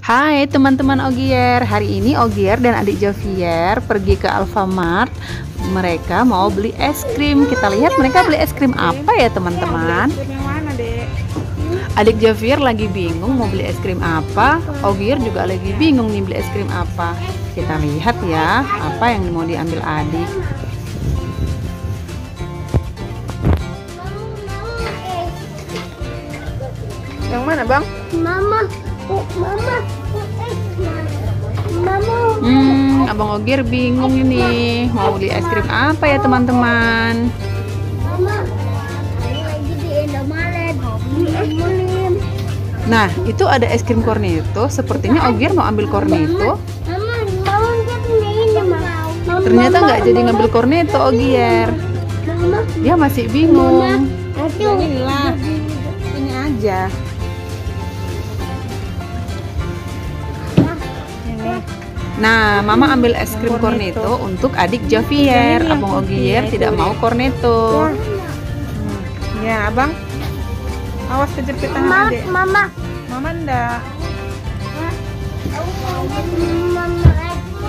Hai teman-teman Ogier, hari ini Ogier dan adik Javier pergi ke Alfamart. Mereka mau beli es krim. Kita lihat mereka beli es krim apa ya teman-teman? Adik Javier lagi bingung mau beli es krim apa. Ogier juga lagi bingung nih beli es krim apa. Kita lihat ya, apa yang mau diambil adik. Yang mana bang? Mama, mama, mama. Hmm, Abang Ogir bingung ini mau beli es krim apa ya teman-teman? Mama, lagi di Indomaret, di es krim. Nah, itu ada es krim cornetto. Sepertinya Ogir mau ambil cornetto. Mama, mama jadi ini mama. Ternyata nggak jadi ngambil cornetto Ogier. Mama, Dia masih bingung. ini aja. Nah, Mama ambil es krim cornetto untuk adik Javier. Abang Ogier tidak mau cornetto. Ya, Abang. Awas kejepit tangan Adek. mama. Mama ndak. Mama,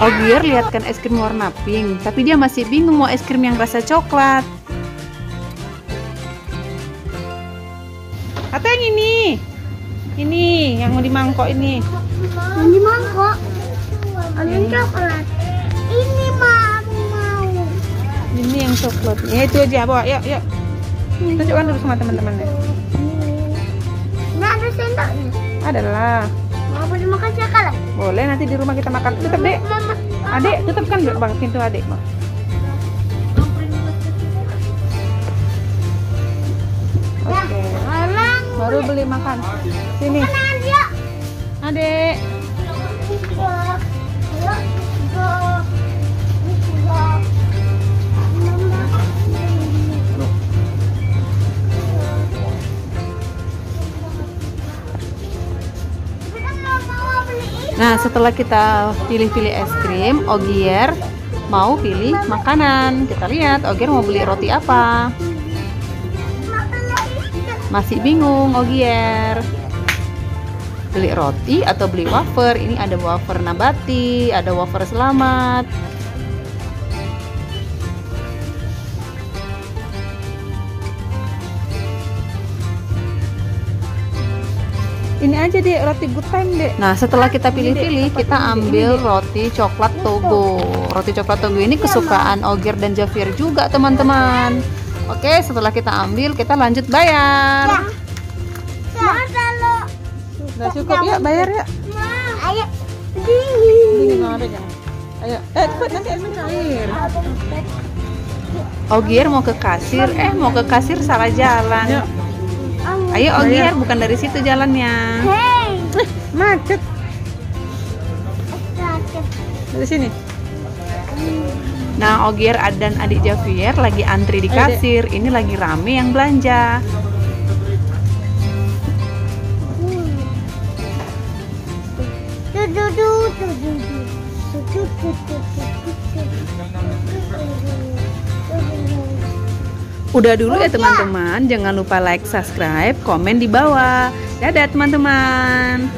Ogier lihatkan es krim warna pink, tapi dia masih bingung mau es krim yang rasa coklat. Atau yang ini. Ini yang mau di mangkok ini. ini mangkok. Coklat. Ini mah aku mau. Ini yang coklat. Ya itu aja, bawa. Yuk, yuk. Tunjukkan dulu sama teman-temannya. Ini ada sendoknya. Adalah. Mau boleh makan coklat? Boleh nanti di rumah kita makan. Tutup, Dek. Mama, Adek, tutup kan Bang pintu Adek, Bang. Oke. Alang. Baru beli makan. Sini. Adek. Nah, setelah kita pilih-pilih es krim, Ogier mau pilih makanan. Kita lihat Ogier mau beli roti apa. Masih bingung Ogier. Beli roti atau beli wafer? Ini ada wafer nabati, ada wafer selamat. Ini aja deh roti good time deh. Nah, setelah kita pilih-pilih, kita ambil roti coklat Togo. Roti coklat Togo ini kesukaan Ogier dan Javier juga, teman-teman. Oke, setelah kita ambil, kita lanjut bayar. Udah cukup ya bayar ya. Ayo. Ini ada. Ayo, eh cepet nanti air. Ogier mau ke kasir, eh mau ke kasir salah jalan. Ayo Ogier, bukan dari situ jalannya. Hey. Macet dari sini. Nah, Ogier dan adik Javier lagi antri di kasir. Ini lagi rame yang belanja. Udah dulu ya teman-teman, jangan lupa like, subscribe, komen di bawah. Dadah teman-teman.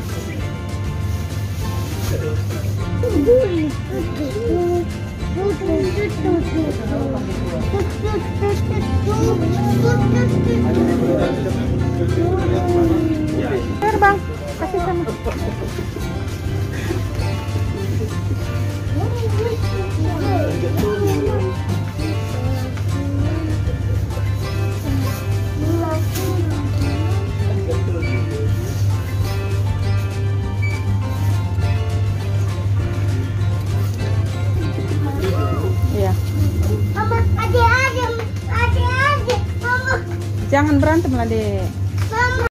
Air bang, kasih sama. Jangan berantem lah dek.